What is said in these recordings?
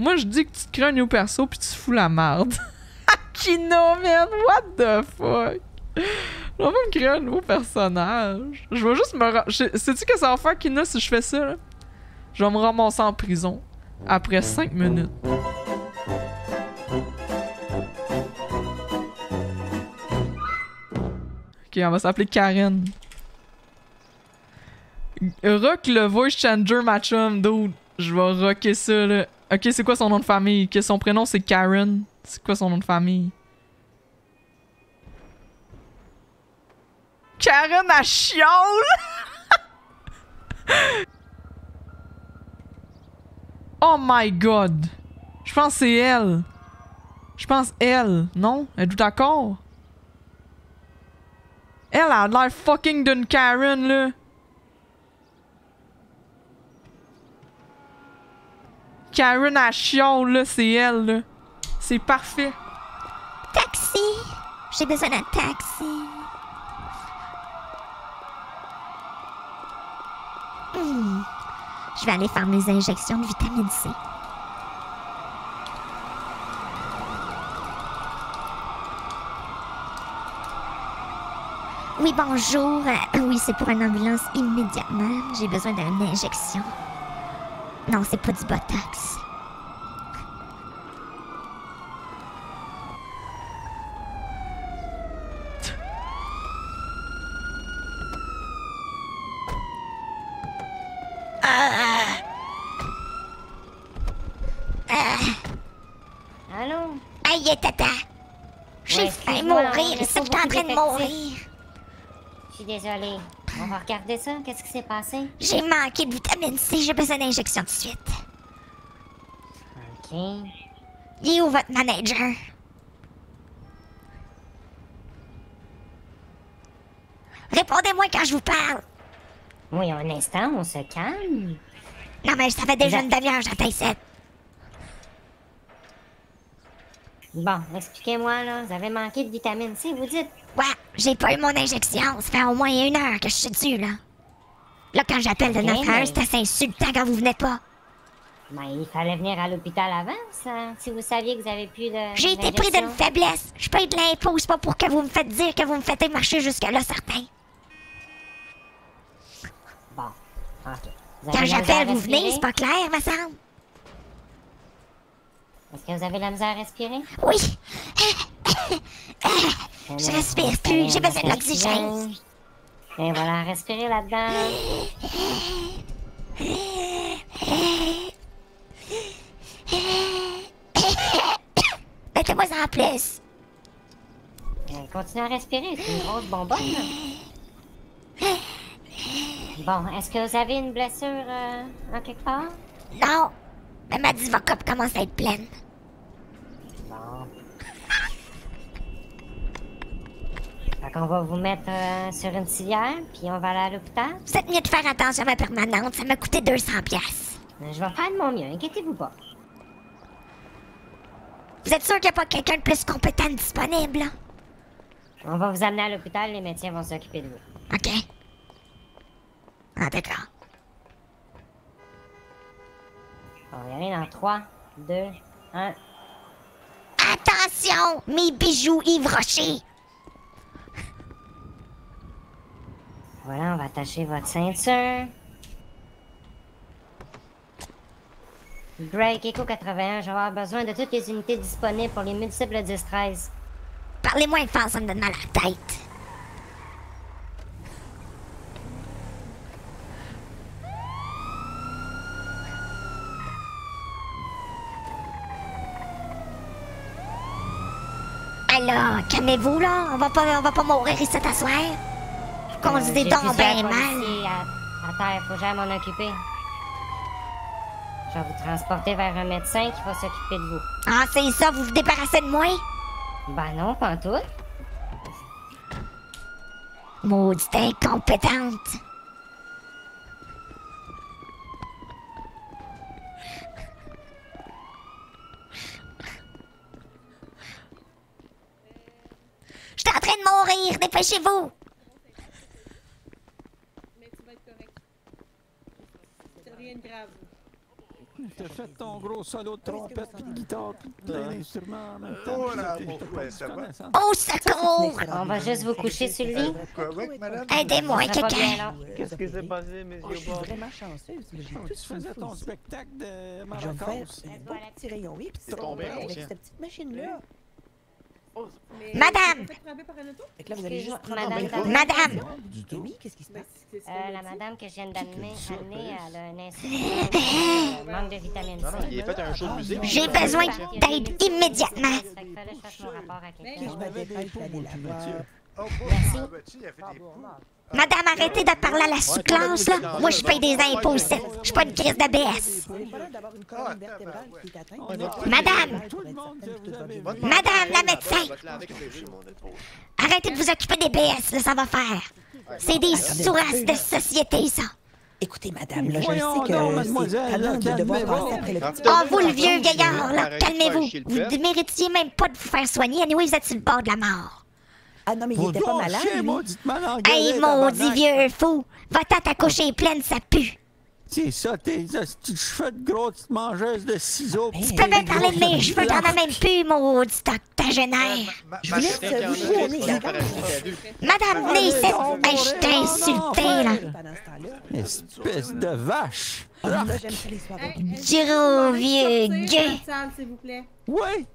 Moi, je dis que tu te crées un nouveau perso puis tu fous la merde. Kino, man, what the fuck? Je vais me créer un nouveau personnage. Je vais juste me. Sais-tu que ça va faire, Kina, si je fais ça, là? Je vais me ramasser en prison après 5 minutes. Ok, on va s'appeler Karen. Rock le voice changer matchum, dude. Je vais rocker ça, là. Ok, c'est quoi son nom de famille? Que son prénom c'est Karen. C'est quoi son nom de famille? Karen à chiole! oh my god! Je pense c'est elle. Je pense elle, non? Êtes-vous d'accord? Elle a l'air fucking d'une Karen, là. Karen à chiole, là, c'est elle, là. C'est parfait. Taxi! J'ai besoin d'un taxi. Hmm. Je vais aller faire mes injections de vitamine C. Oui, bonjour. Euh, oui, c'est pour une ambulance immédiatement. J'ai besoin d'une injection. Non, c'est pas du botox. Allô? Aïe, tata! J'ai failli mourir, c'est en train de mourir. Je suis désolée. On va regarder ça. Qu'est-ce qui s'est passé? J'ai manqué de vitamine C, j'ai besoin d'injection tout de suite. OK. Il est où votre manager? Répondez-moi quand je vous parle. Oui, un instant, on se calme. Non, mais ça fait déjà une demi-heure, j'attends ici. Bon, expliquez-moi, là. Vous avez manqué de vitamine C, vous dites? Ouais, j'ai pas eu mon injection. Ça fait au moins une heure que je suis dessus, là. Là, quand j'appelle de Ok, 9 mais- c'est assez insultant quand vous venez pas. Ben, il fallait venir à l'hôpital avant, ça. Si vous saviez que vous avez plus de. J'ai été pris d'une faiblesse. Je paye de l'impôt, c'est pas pour que vous me faites dire que vous me faites marcher jusque-là, certain. Bon, OK. Vous Quand j'appelle, vous venez, c'est pas clair, me semble. Est-ce que vous avez de la misère à respirer? Oui. Je respire plus, j'ai besoin de l'oxygène. Et voilà, respirez là-dedans. Mettez-moi ça en plus. Continuez à respirer, c'est une grosse bonbonne. là. Bon, est-ce que vous avez une blessure euh, en quelque part? Non. Mais ma divocop commence à être pleine. Bon. Fait qu'on va vous mettre euh, sur une civière, puis on va aller à l'hôpital. Vous êtes mieux de faire attention à ma permanente. Ça m'a coûté 200 pièces. Je vais faire de mon mieux, inquiétez-vous pas. Vous êtes sûr qu'il n'y a pas quelqu'un de plus compétent disponible? là? On va vous amener à l'hôpital, les médecins vont s'occuper de vous. OK. Ah, d'accord. On va y aller dans 3, 2, 1. Attention, mes bijoux Yves Rocher. Voilà, on va attacher votre ceinture. Drake Echo 81, je vais avoir besoin de toutes les unités disponibles pour les multiples 10-13. Parlez moins fort, ça me donne mal à la tête. Calmez-vous là, on va pas, on va pas mourir ici à soir. Conduisez J'ai donc plusieurs ben mal. policiers À, à terre, faut jamais m'en occuper. Je vais vous transporter vers un médecin qui va s'occuper de vous. Ah, c'est ça, vous vous débarrassez de moi? Ben non, pas en tout. Maudite incompétente. Je suis en train de mourir, dépêchez-vous! Mais tu vas être correct. C'est rien de grave. fait ton gros solo de trompette, puis de guitare, puis de plein d'instruments en même temps. Oh là, J'étais- bon, j'étais ouais, pas ça va. connaissant. Au secours! On va juste vous coucher sur le lit. Aidez-moi, quelqu'un! Qu'est-ce qui s'est passé, mes Oh, je yeux suis vraiment chanceuse. mais J'ai tout Tu faisais ton spectacle de Je vais faire Maracas. un petit rayon, oui, puis tombé avec cette petite machine-là. Madame! Fait que là, vous allez juste Excuse-moi, prendre madame, qu'est-ce qui se passe? Euh, la madame que je viens d'amener, amener, elle a un manque de vitamine C. Non, non, il a fait un show de musique. J'ai besoin d'aide immédiatement! Oh, Merci. Madame, arrêtez de parler à la sous-classe, là! Moi, je paye des impôts ici! Je suis pas une crise d'ABS! Madame! Madame, la médecin! Arrêtez de vous occuper des BS, là, ça va faire! C'est des souraces de société, ça! Écoutez, madame, là, je Voyons sais que donc, c'est mademoiselle, tannant de devoir calmez-vous. passer après le Quand petit... tu Oh, vous, le vieux vieillard, là, calmez-vous! Vous ne méritiez même pas de vous faire soigner. Anyway, vous êtes sur le bord de la mort. Ah non, mais il était pas malade, chier, lui. maudite malade, Hey, maudit vieux fou! Va-t'en ta couche est pleine, ça pue! C'est ça, tes cheveux de grosse mangeuse de ciseaux. Tu peux même parler de mes cheveux, t'en as même plus, maudit octogénaire! Je à deux. Madame, venez ici! Hey, je t'ai insulté, là! Espèce de vache. ah. Gros vieux gay! s'il vous plaît. Oui.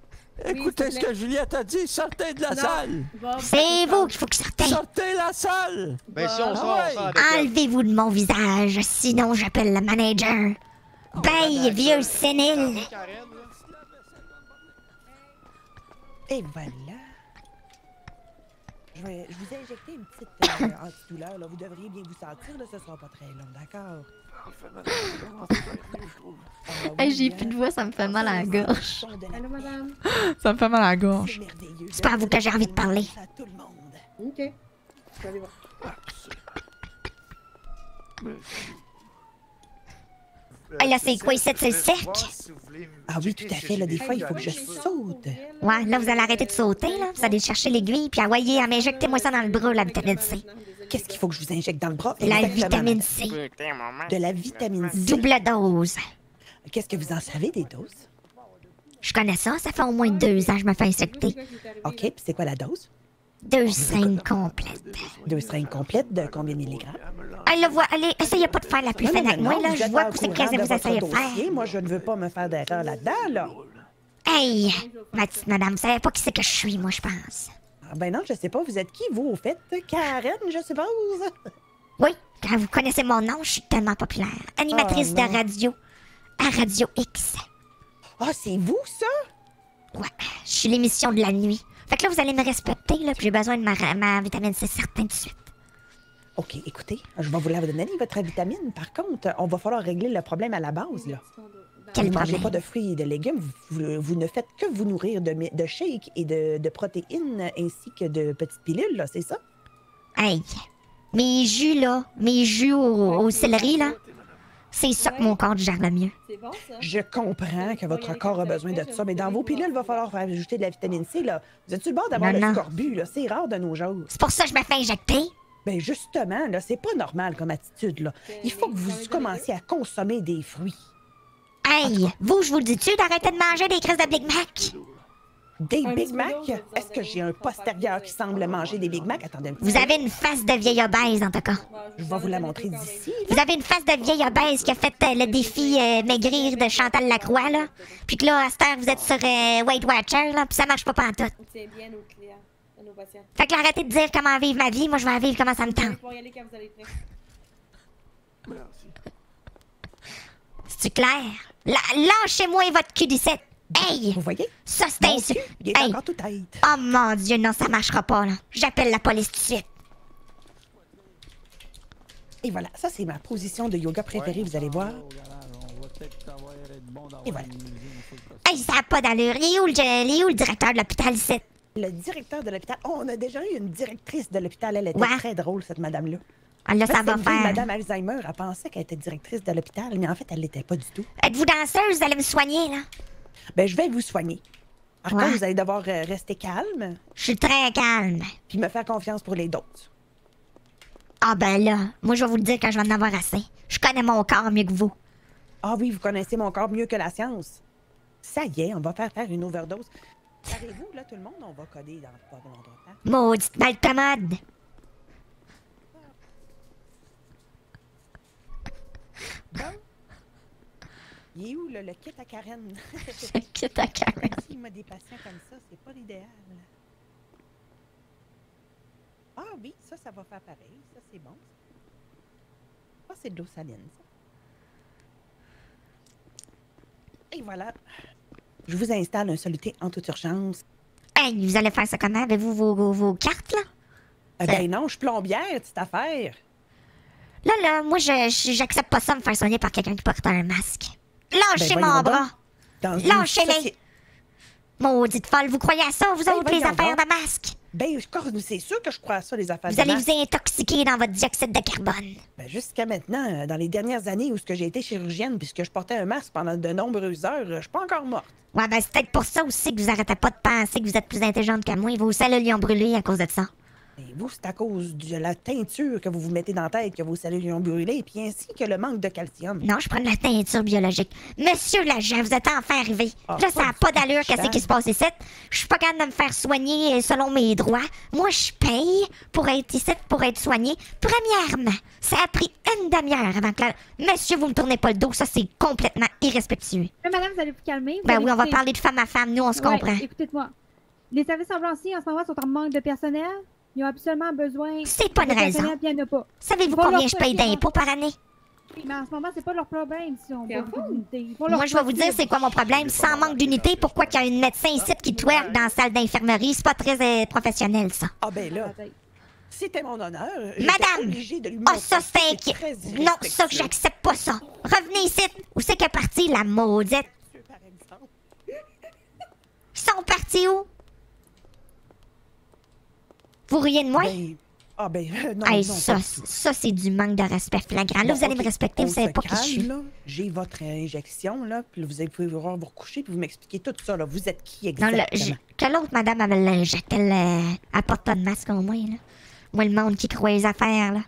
Écoutez ce que Juliette a dit. Sortez de la Non. salle. Bob, C'est vous qu'il faut que sortez! Sortez la salle. Ben, si on Ah sort, on ouais. Enlevez-vous de mon visage, sinon j'appelle le manager! Baille, vieux sénile! Et voilà. Je, vais, je vous ai injecté une petite euh, antidouleur. Là. Vous devriez bien vous sentir. Là. Ce sera pas très long, d'accord? Ah, Hey, j'ai plus de voix, ça me fait mal à la gorge. Allô, madame? Ça me fait mal à la gorge. C'est pas à vous que j'ai envie de parler. Ok. Hey, là, c'est quoi, ici, c'est le cirque? vous Ah oui, tout à fait, là, des fois, il faut que je saute. Ouais, là, vous allez arrêter de sauter, là. Vous allez chercher l'aiguille, puis envoyer, ah, mais injectez-moi ça dans le bras, la vitamine C. Qu'est-ce qu'il faut que je vous injecte dans le bras? La vitamine. C. De la vitamine C. Double dose. Qu'est-ce que vous en savez des doses? Je connais ça, ça fait au moins deux ans que je me fais injecter. OK, puis c'est quoi la dose? Deux seringues complètes. Deux seringues complètes de combien de milligrammes? Allez, là, voix, allez, essayez pas de faire la plus fine avec moi, là. Je vois que c'est que de vous essayez de faire. Moi, je ne veux pas me faire d'erreur là-dedans, là. Hey, ma petite madame, vous savez pas qui c'est que je suis, moi, je pense. Ah, Ben non, je sais pas. Vous êtes qui, vous, au fait? Karen, je suppose? Oui, quand vous connaissez mon nom, je suis tellement populaire. Animatrice Oh, non. de radio à Radio X. Ah, c'est vous, ça? Ouais, je suis l'émission de la nuit. Fait que là, vous allez me respecter, là, puis j'ai besoin de ma, ma vitamine C certain de suite. OK, écoutez, je vais vous la donner, votre vitamine. Par contre, on va falloir régler le problème à la base, là. Quel Vous ne mangez pas de fruits et de légumes. Vous, ne faites que vous nourrir de, shakes et de, de protéines ainsi que de petites pilules, là, c'est ça? Hey, mes jus, là, mes jus au, au céleri, là, c'est ça que mon corps gère le mieux. C'est bon, ça? Je comprends que votre corps a besoin de ça, mais dans vos pilules, il va falloir ajouter de la vitamine C, là. Vous êtes sur le bord d'avoir Non, le scorbut, là. C'est rare de nos jours. C'est pour ça que je me fais injecter. Ben justement, là, c'est pas normal comme attitude, là. Il faut que vous commenciez à consommer des fruits. Hey, vous, je vous le dis-tu d'arrêter de manger des crises de Big Mac? Des Un Big Mac? en Est-ce que j'ai un postérieur qui semble manger des Big Mac? Attendez un petit Vous peu. avez une face de vieille obèse, en tout cas. Je vais vous la montrer d'ici. Vous avez une face de vieille obèse qui a fait euh, le défi euh, maigrir de Chantal Lacroix, là. Puis que là, à cette heure, vous êtes sur euh, Weight Watcher, là, puis ça marche pas pantoute. On tient bien nos clients, à nos patients. Fait que là, arrêtez de dire comment vivre ma vie, moi je vais la vivre comment ça me tente. pouvoir y aller quand vous allez être prêts. C'est clair? Lâchez-moi votre cul d'ici. Hey! Vous voyez? Ça, c'est insu- cul, il est Hey! encore tout tête. Oh mon dieu, non, ça marchera pas, là. J'appelle la police tout de suite. Et voilà, ça c'est ma position de yoga préférée, vous allez voir. Et voilà. Hey, ça a pas d'allure. Il est où le, il est où le directeur de l'hôpital ici? Le directeur de l'hôpital. Oh, on a déjà eu une directrice de l'hôpital. Elle était Ouais. très drôle, cette madame-là. Ah, là, ça va faire. Madame Alzheimer, elle pensait qu'elle était directrice de l'hôpital, mais en fait, elle l'était pas du tout. Êtes-vous danseuse? Vous allez me soigner, là? Ben, je vais vous soigner. Par Ouais. contre, vous allez devoir euh, rester calme, Je suis très calme. puis me faire confiance pour les doses. Ah ben là, moi je vais vous le dire quand je vais en avoir assez. Je connais mon corps mieux que vous. Ah oui, vous connaissez mon corps mieux que la science. Ça y est, on va faire faire une overdose. Savez-vous, là, tout le monde, on va coder dans pas longtemps. Maudite malcommode. Bon. Il est où, là, le kit à Karen? Quitte à Karen. S'il m'a des patients comme ça, c'est pas l'idéal. Ah oui, ça, ça va faire pareil. Ça, c'est bon. Ah, c'est de l'eau saline, ça. Et voilà. Je vous installe un soluté en toute urgence. Hey, vous allez faire ça comment? Avez-vous vos, vos, vos cartes, là? Euh, ben non, je suis plombière, petite affaire. Là, là, moi, je, j'accepte pas ça me faire soigner par quelqu'un qui porte un masque. Lâchez Ben, mon bras! Lâchez-les. Maudite folle, vous croyez à ça, vous Ben, autres, les affaires donc. de masque? Ben, c'est sûr que je crois à ça, les affaires Vous de allez masque. vous intoxiquer dans votre dioxyde de carbone. Ben, jusqu'à maintenant, euh, dans les dernières années où j'ai été chirurgienne puisque je portais un masque pendant de nombreuses heures, euh, je suis pas encore morte. Ouais, ben c'est peut-être pour ça aussi que vous arrêtez pas de penser que vous êtes plus intelligente que moi. Vos cellules ont brûlé à cause de ça. Et vous, c'est à cause de la teinture que vous vous mettez dans la tête que vos cellules ont brûlé, puis ainsi que le manque de calcium. Non, je prends de la teinture biologique. Monsieur l'agent, vous êtes enfin arrivé. Ah, là, ça n'a pas d'allure, qu'est-ce qui se passe ici? Je suis pas capable de me faire soigner euh, selon mes droits. Moi, je paye pour être ici, pour être soigné. Premièrement, ça a pris une demi-heure avant que la... Monsieur, vous me tournez pas le dos, ça, c'est complètement irrespectueux. Mais madame, vous allez vous calmer. vous Ben oui, on va parler de femme à femme, nous, on se Ouais, comprend. Écoutez-moi. Les services ambulanciers en ce moment sont en manque de personnel. Ils ont absolument besoin. C'est pas une raison. personnel, puis il y en a pas. Savez-vous combien je paye d'impôts par année? Mais en ce moment, c'est pas leur problème si on Moi, je vais vous dire, c'est quoi mon problème? Sans manque d'unité, pourquoi qu'il y a une médecin ici qui twerk dans la salle d'infirmerie? C'est pas très euh, professionnel, ça. Ah ben là, Peut-être. c'était mon honneur. Madame! de Ah, ça, c'est Non, ça, j'accepte pas ça. Revenez ici. Où c'est qu'est partie, la maudite? Ils sont partis où? Vous riez de moi? Ben, ah ben, euh, non, Hey, non, ça, ça c'est du manque de respect flagrant. Là, Bon, vous allez me respecter, on vous savez pas qui je suis. J'ai votre injection, là, puis vous allez pouvoir vous recoucher, puis vous m'expliquez tout ça, là. Vous êtes qui Non, exactement? là, je- que l'autre madame, elle l'injecte. Elle, euh, elle porte pas de masque au moins, là. Moi, le monde qui croit les affaires, là.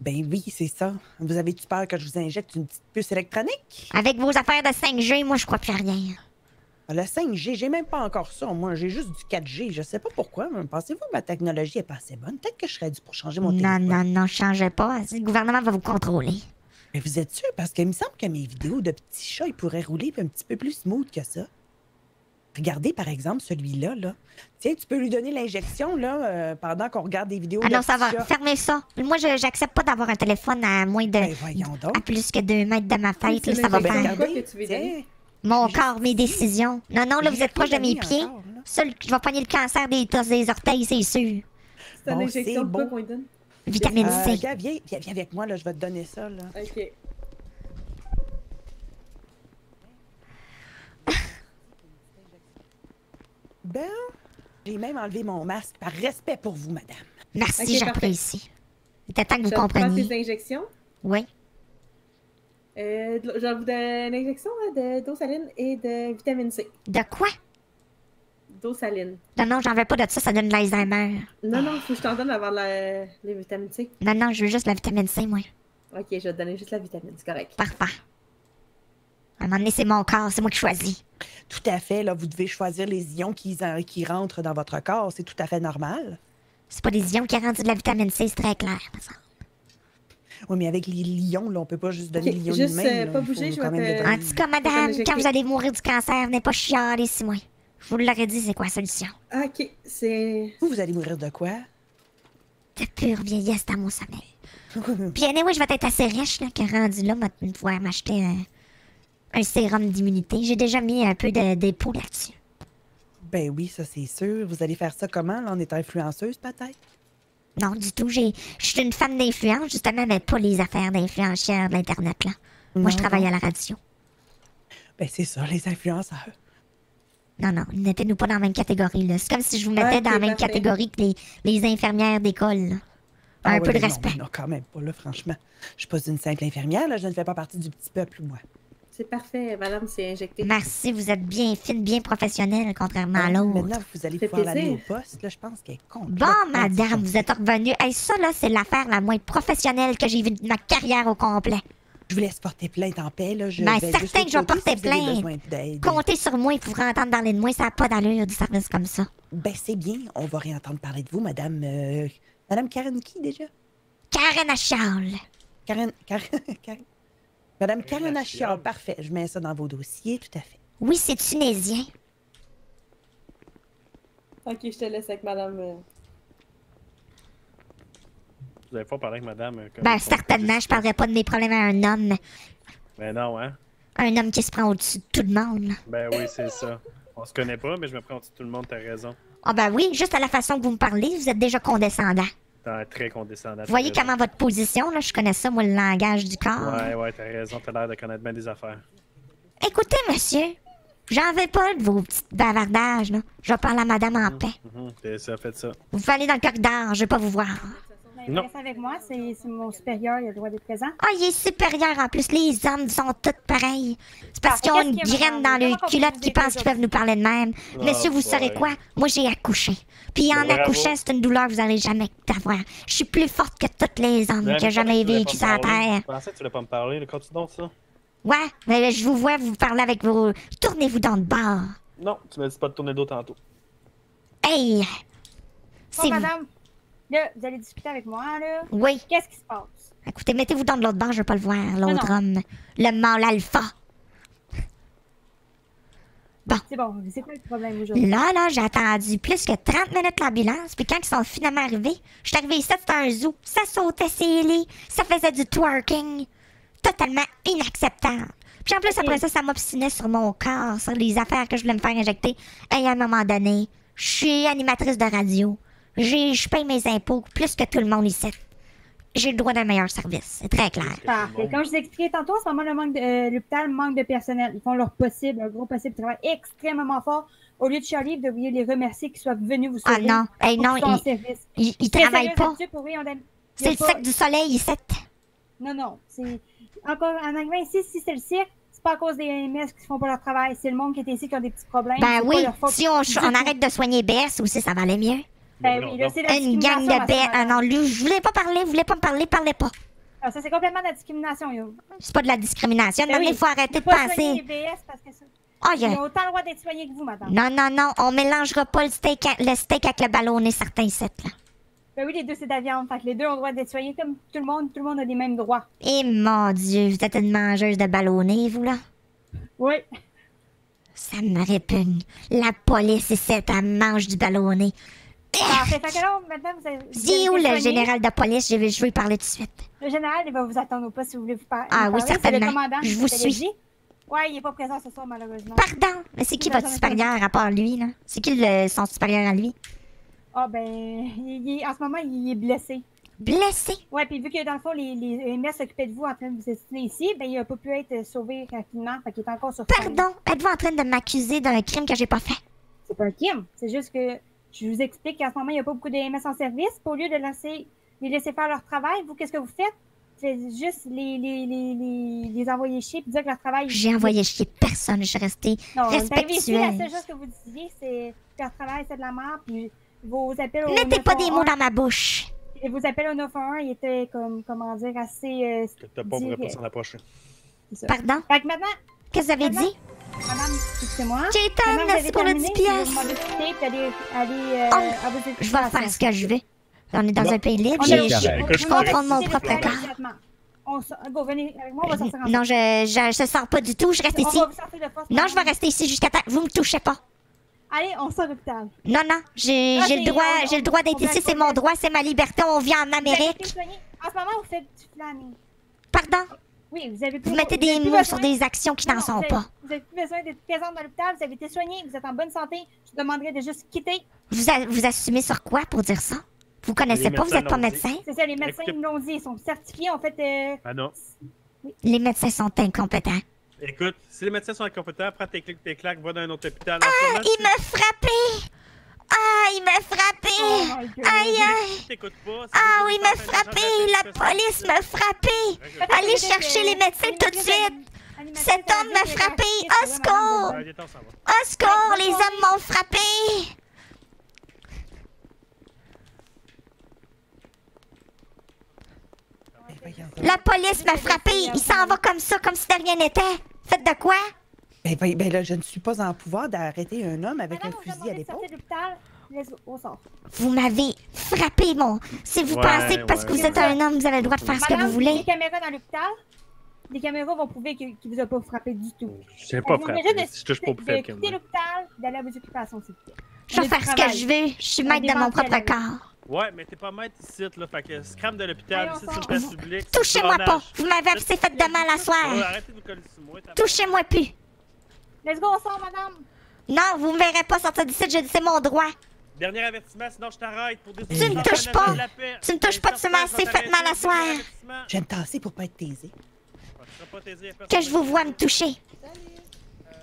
Ben oui, c'est ça. Vous avez-tu peur que je vous injecte une petite puce électronique? Avec vos affaires de 5G, moi, je crois plus à rien. Le 5G, j'ai même pas encore ça. Moi, j'ai juste du 4G. Je sais pas pourquoi. mais Pensez-vous que ma technologie est pas assez bonne? Peut-être que je serais dû pour changer mon Non, téléphone. non, non, changez pas. Le gouvernement va vous contrôler. Mais vous êtes sûr? Parce qu'il me semble que mes vidéos de petits chats, ils pourraient rouler un petit peu plus smooth que ça. Regardez, par exemple, celui-là, là. Tiens, tu peux lui donner l'injection, là, euh, pendant qu'on regarde des vidéos Ah de non, ça va. chats. Fermez ça. Moi, je j'accepte pas d'avoir un téléphone à moins de. Ben, voyons donc. à plus que deux mètres de ma tête. c'est là, ça va faire. Quoi que tu veux tiens. Mon corps, mes décisions. Non, non, là, vous êtes proche de mes pieds. Seul, je vais pogner le cancer des tosses des orteils, c'est sûr. C'est une Bon, injection c'est de bon. donne? Vitamine Euh, C. gars, viens, viens, viens avec moi, là, je vais te donner ça, là. Ok. Ben, j'ai même enlevé mon masque par respect pour vous, madame. Merci, j'apprécie. Il était temps que vous Je prends compreniez. tes injections. Oui. Euh, de- vous donner une injection là, de- d'eau saline et de vitamine C. De quoi? D'eau saline. Non, non, j'en veux pas de ça, ça donne de l'Alzheimer. Non, non, faut que je t'en donne avant la- les vitamines C. Non, non, je veux juste la vitamine C, moi. Ok, je vais te donner juste la vitamine, c'est correct. Parfait. À un moment donné, c'est mon corps, c'est moi qui choisis. Tout à fait, là, vous devez choisir les ions qui, qui rentrent dans votre corps. C'est tout à fait normal. C'est pas des ions qui rendent de la vitamine C, c'est très clair. me semble. Oui, mais avec les lions, là, on peut pas juste donner Ok, l'ion juste, euh, pas bouger, je vais te- En tout cas, madame, quand vous allez mourir du cancer, venez pas chialer ici, moi. Je vous l'aurais dit, c'est quoi la solution? Ok, c'est. Vous, vous allez mourir de quoi? De pure vieillesse dans mon sommeil. Puis, anyway, je vais être assez riche, là, que rendu là, je vais pouvoir m'acheter un, un sérum d'immunité. J'ai déjà mis un peu de dépôt là-dessus. Ben oui, ça c'est sûr. Vous allez faire ça comment, là, en étant influenceuse, peut-être? Non, du tout. Je suis une fan d'influence, justement, mais pas les affaires d'influencières de l'Internet, là. Moi, je Non, travaille non. à la radio. Ben c'est ça, les influenceurs. Non, non, mettez-nous pas dans la même catégorie, là. C'est comme si je vous mettais dans la même catégorie que les, les infirmières d'école. Ah un ouais, peu de ben non, respect. ben Non, quand même pas, là, franchement. Je suis pas une simple infirmière, là. Je ne fais pas partie du petit peuple, moi. C'est parfait, madame, c'est injecté. Merci, vous êtes bien fine, bien professionnelle, contrairement à l'autre. Maintenant, vous allez pouvoir l'amener au plaisir. poste, là. Je pense qu'elle est Bon, complètement madame, vous êtes revenue. Hey, ça, là, c'est l'affaire la moins professionnelle que j'ai vue de ma carrière au complet. Je vous laisse porter plainte en paix, là. Je Ben, vais certain juste que je vais au porter si plainte. Comptez sur moi pour entendre parler de moi, ça n'a pas d'allure du service comme ça. Ben, c'est bien. On va réentendre parler de vous, madame. euh, Madame Karen qui, déjà? Karen à Charles. Karen. Karen. Karen. Madame Achiol. Achiol. Parfait. Je mets ça dans vos dossiers, tout à fait. Oui, c'est tunisien. Ok, je te laisse avec madame. euh. Vous avez pas parlé avec madame. euh, Ben, certainement, je parlerai pas de mes problèmes à un homme. Ben non, hein? Un homme qui se prend au-dessus de tout le monde. Ben oui, c'est ça. On se connaît pas, mais je me prends au-dessus de tout le monde, t'as raison. Ah ben oui, juste à la façon que vous me parlez, vous êtes déjà condescendant. Très condescendant. Vous voyez comment votre position, là, je connais ça, moi, le langage du corps. raison. Ouais, ouais, t'as raison, t'as l'air de connaître bien des affaires. Écoutez, monsieur, j'en veux pas de vos petits bavardages, là. Je vais parler à madame en paix. Mhm, et ça fait ça. Vous aller dans le corridor, je veux pas vous voir. Ben, Non. Reste avec moi, c'est c'est mon supérieur, il a le droit d'être présent. Ah, il est supérieur en plus. Les hommes sont tous pareils. C'est parce Ah, qu'ils ont une graine dans le Comment qu'on peut culotte vous qui aider pensent qu'ils peuvent nous parler de même. Ah, Monsieur, vous saurez quoi? Moi, j'ai accouché. Puis en Bravo. accouchant, c'est une douleur que vous allez jamais avoir. Je suis plus forte que tous les hommes Ben, qui ont mais jamais vécu sur la terre. Je pensais que tu voulais pas me parler. Continue donc ça. Ouais, mais je vous vois, vous parlez avec vos... Tournez-vous dans le bar. Non, tu m'as dit pas de tourner d'eau tantôt. Hey! Bon, C'est vous. madame, là, vous allez discuter avec moi, là. Oui. Qu'est-ce qui se passe? Écoutez, mettez-vous dans de l'autre bar, je veux pas le voir, l'autre homme. Le mâle alpha. C'est bon, c'est quoi le problème aujourd'hui? Là, là, j'ai attendu plus que 30 minutes l'ambulance, puis quand ils sont finalement arrivés, je suis arrivé ici, c'était un zoo. Ça sautait ses lits, ça faisait du twerking. Totalement inacceptable. Puis en plus, après ça, ça m'obstinait sur mon corps, sur les affaires que je voulais me faire injecter. Et à un moment donné, je suis animatrice de radio. J'ai- Je paye mes impôts plus que tout le monde ici. J'ai le droit d'un meilleur service, c'est très clair. Parfait. Comme je vous ai expliqué tantôt, en ce moment, le manque de- euh, l'hôpital manque de personnel. Ils font leur possible, un gros possible travail extrêmement fort. Au lieu de chialer, vous devriez les remercier qu'ils soient venus vous Ah sauver. non, hey, pour non, ils- suis travaillent pas. il C'est le pas- cercle du soleil ici. Non, non. C'est encore en arrivant ici, si c'est le cirque, c'est pas à cause des MS qui font pas leur travail. C'est le monde qui est ici qui a des petits problèmes. Ben oui, leur si on, arrête de soigner BS aussi, ça va aller mieux. Ben oui, là, c'est la Une gang de bêtes. Ah moment-là. non, lui, je voulais pas parler, vous voulez pas me parler, parlez pas. Ah, ça, c'est complètement de la discrimination, yo. C'est pas de la discrimination. Ben Non, mais il faut arrêter de pas les penser. BS parce que ça. Il y Ils a- ont autant le droit d'être soignés que vous, madame. Non, non, non, on mélangera pas le steak, à- le steak avec le ballonné, certains sites, là. Ben oui, les deux, c'est de la viande. Fait que les deux ont le droit d'être soignés comme tout le monde. Tout le monde a les mêmes droits. Et mon Dieu, vous êtes une mangeuse de ballonné, vous, là? Oui. Ça me répugne. La police ici, elle mange du ballonné. Parfait. Fait que là, maintenant, vous avez. vous Dis avez où le général de police? Je vais, je vais lui parler tout de suite. Le général, il va vous attendre au pas si vous voulez vous par- Ah oui, parler. C'est certainement. le commandant Je vous suis. Ouais, il est pas présent ce soir, malheureusement. Pardon, mais c'est qui votre supérieur à part lui, là? C'est qui le, son supérieur à lui? Ah, ben, il, en ce moment, il est blessé. Blessé? Ouais, puis vu que dans le fond, les, les MS s'occupaient de vous en train de vous estimer ici, ben, il a pas pu être sauvé rapidement. Fait qu'il est encore sur. Pardon, êtes-vous en train de m'accuser d'un crime que j'ai pas fait? C'est pas un crime. C'est juste que je vous explique qu'en ce moment, il n'y a pas beaucoup de MS en service. Au lieu de laisser, les laisser faire leur travail, vous, qu'est-ce que vous faites? C'est juste les, les, les, les, les envoyer chier puis dire que leur travail. J'ai envoyé chier personne, je suis restée Non, ici, la seule respectueuse. chose que vous disiez, c'est que leur travail, c'est de la merde. Puis vos appels au Mettez pas des 911 mots dans ma bouche. Et vos appels au 911, ils étaient comme, comment dire, assez. Euh, Que t'as pas pourrait pas s'en approcher. Pardon? Fait que maintenant, Qu'est-ce que vous avez dit? Madame, excusez-moi. Vous merci pour le terminé, 10 je vais vous piastres. Je vais faire ce que je veux. On est dans Bon. un pays libre, je contrôle mon propre corps. immédiatement. On sort- go, venez avec moi, on va sortir ensemble. Non, je, je, je sors pas du tout, je reste on ici. Non, je vais rester ici jusqu'à temps. Vous me touchez pas. Allez, on sort de l'hôpital. Non, non, j'ai Ah, j'ai le droit, j'ai le droit d'être vient ici, c'est mon droit, c'est ma liberté, on vit en Amérique. En ce moment, vous faites du planning. Pardon? Oui, vous avez plus Vous mettez des mots besoin- sur des actions qui n'en sont vous avez- pas. Vous n'avez plus besoin d'être présente dans l'hôpital, vous avez été soigné, vous êtes en bonne santé. Je vous demanderai de juste quitter. Vous, a- vous assumez sur quoi pour dire ça? Vous connaissez Les pas, vous médecins êtes pas médecin? C'est ça, les médecins l'ont dit, ils sont certifiés, en fait. euh, Ah non. Les médecins sont incompétents. Écoute, si les médecins sont incompétents, prends tes clics, tes claques, va dans un autre hôpital. Ah, il m'a frappé! Oh my God. Aïe, aïe! Ah oui, il m'a frappé! La police m'a frappé! Allez chercher les médecins tout de suite! Cet homme m'a frappé! Au secours! Au secours! Les hommes m'ont frappé! La police m'a frappé. Il s'en va comme ça, comme si de rien n'était. Faites de quoi? Ben, ben, ben là, je ne suis pas en pouvoir d'arrêter un homme avec Madame, un fusil à l'épaule. Vous m'avez frappé, mon. Si vous Ouais, pensez que parce que vous êtes un homme, vous avez le droit de faire ce que vous Les voulez. caméras dans l'hôpital? Les caméras vont prouver qu'il ne vous a pas frappé du tout. Je sais pas frappé. Je touche pas fait. quitter l'hôpital, d'aller à vos occupations, s'il vous plaît. Je vais faire ce que je veux. Je suis maître de mon propre corps. Ouais, mais t'es pas maître ici, là. Fait que scram de l'hôpital, ici, c'est une place publique. Touchez-moi pas. Vous m'avez assez fait de mal à soir. arrêtez de nous coller sur moi. t'as- Touchez-moi plus. Let's go, on sort, madame. Non, vous me verrez pas sortir d'ici. Je dis c'est mon droit. Dernier avertissement, sinon je t'arrête pour des Tu ne touches pas. Tu ne touches pas, tu m'as assez fait mal à soir. Je vais me tasser pour pas être taisé. Que je vous vois me toucher.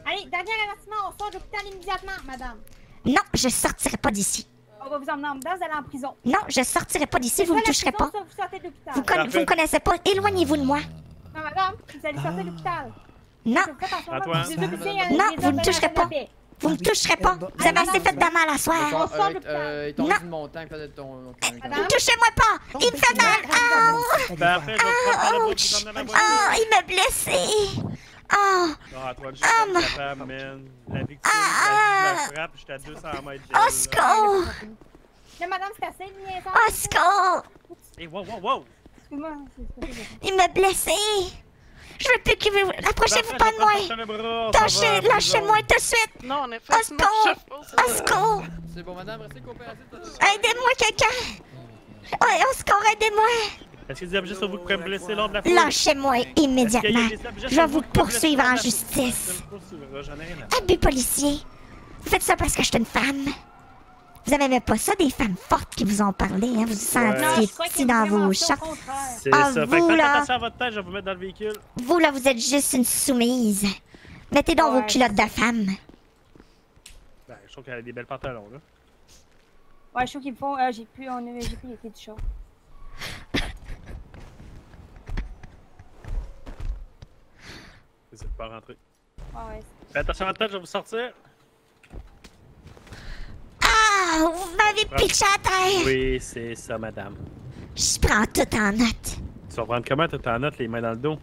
Allez, dernier avertissement, on sort de l'hôpital immédiatement, madame. Non, je sortirai pas d'ici. On va vous emmener en dedans, vous allez en prison. Non, je sortirai pas d'ici. Vous me toucherez pas. Vous sortez de l'hôpital. Vous, me connaissez pas. Éloignez-vous de moi. Non, madame, vous allez sortir de l'hôpital. Non, Non, vous hommes me de toucherez pas. Vous me toucherez pas. Vous avez assez fait de mal à soir. Euh, il tombe Non. Touchez-moi pas. Il me fait mal. Oh, je à la voiture. oh, il m'a blessé. Oh, je Ah, suis ma- pas capable, man. La victime, Ah, la, la frappe, j'étais à 200 mètres au secours. là, madame, c'est assez, le niaisage. Au secours. Hey, wow, wow, wow! Excuse-moi. Il m'a blessé. Je veux plus que vous... Approchez-vous pas de moi. Lâchez, lâchez-moi tout de suite. Non, en effet, Au secours. je Au secours. C'est bon, madame, restez coopérative. Aidez-moi, quelqu'un. Ouais, au secours, aidez-moi. Est-ce qu'il y a des objets sur vous qui pourraient me blesser lors de la foule? Lâchez-moi immédiatement. Qu'il Je vais vous poursuivre en justice. Abus policier. Vous faites ça parce que je suis une femme. Vous avez même pas ça, des femmes fortes qui vous ont parlé, hein? Vous vous sentiez petit dans vos chats. C'est Ah, ça. vous, fait que faites là. attention à votre tête, je vais vous mettre dans le véhicule. Vous, là, vous êtes juste une soumise. Mettez donc Ouais. vos culottes de femme. Ben, je trouve qu'elle a des belles pantalons, là. Ouais, je trouve qu'ils me font. euh, j'ai plus, on a, j'ai plus les du show. N'hésitez pas à rentrer. Ouais, ouais. Faites attention à votre tête, je vais vous sortir. Ah, vous m'avez pitché à terre. Oui, c'est ça, madame. Je prends tout en note. Tu vas prendre comment, tout en note, les mains dans le dos?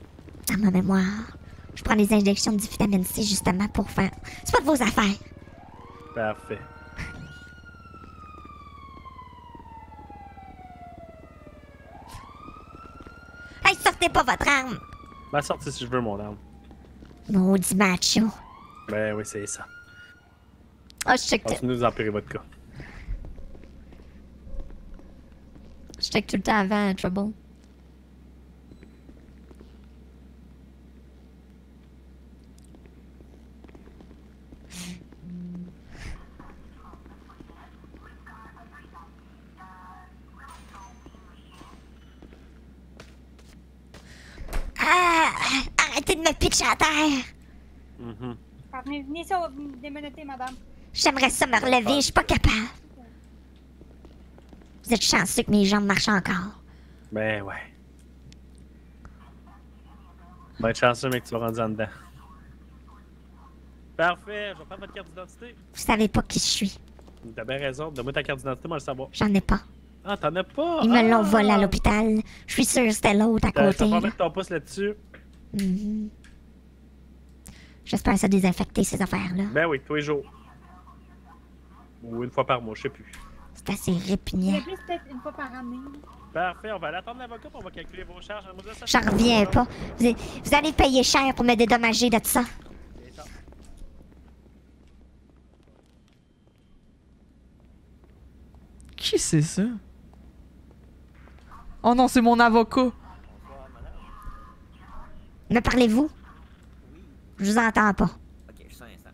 Dans ma mémoire. Je prends des injections de vitamine C justement pour faire. C'est pas de vos affaires. Parfait. Hey, sortez pas votre arme. Ma sortie si je veux, mon arme. Maudit macho. Ben oui, c'est ça. Ah, je check, Continuez de vous empirer votre cas. Je check tout le temps avant, Trouble. Ah, arrêtez de me pitcher à terre. Mhm. Ah, Venez, venez ça, démenoter, madame. J'aimerais ça me relever, je suis pas capable. Vous êtes chanceux que mes jambes marchent encore. Ben ouais. Ben être chanceux, mec, tu vas rendre en dedans. Parfait, je vais prendre votre carte d'identité. Vous savez pas qui je suis. T'as bien raison, donne-moi ta carte d'identité, moi je le savoir. J'en ai pas. Ah, t'en as pas? Ils me l'ont Ah! volé à l'hôpital. Je suis sûre que c'était l'autre à Euh, Je côté. vais mettre ton pouce là-dessus. Mhm. J'espère ça désinfecter ces affaires-là. Ben oui, tous les jours. Ou une fois par mois, je sais plus. C'est assez Il y répugnant. a plus peut-être une fois par année. Parfait, on va aller attendre l'avocat on va calculer vos charges. J'en reviens pas. Vous, vous allez payer cher pour me dédommager de ça. Qui c'est ça? Oh non, c'est mon avocat. Me parlez-vous? Je vous entends pas. Ok, juste un instant. Euh,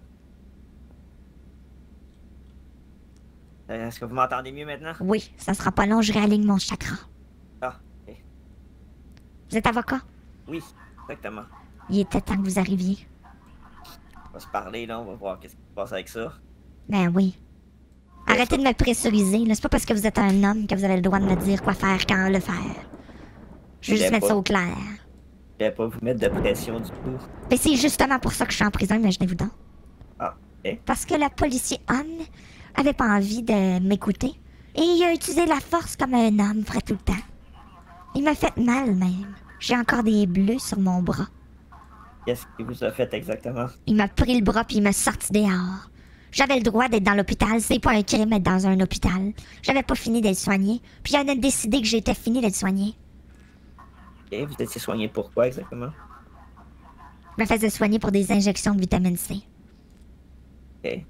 Est-ce que vous m'entendez mieux maintenant? Oui, ça sera pas long, je réaligne mon chakra. Ah, ok. Vous êtes avocat? Oui, exactement. Il était temps que vous arriviez. On va se parler, là, on va voir qu'est-ce qui se passe avec ça. Ben oui. Arrêtez de me pressuriser. là. C'est pas parce que vous êtes un homme que vous avez le droit de me dire quoi faire, quand le faire. Je veux juste mettre pas. ça au clair. Je vais pas vous mettre de pression du tout. Mais c'est justement pour ça que je suis en prison, imaginez-vous donc. Ah, ok. Parce que le policier homme avait pas envie de m'écouter. Et il a utilisé la force comme un homme ferait tout le temps. Il m'a fait mal, même. J'ai encore des bleus sur mon bras. Qu'est-ce qu'il vous a fait exactement? Il m'a pris le bras puis il m'a sorti dehors. J'avais le droit d'être dans l'hôpital, c'est pas un crime d'être dans un hôpital. J'avais pas fini d'être soigné, puis il a décidé que j'étais fini d'être soigné. Ok, vous étiez soigné pourquoi exactement? Je me faisais soigner pour des injections de vitamine C. Ok.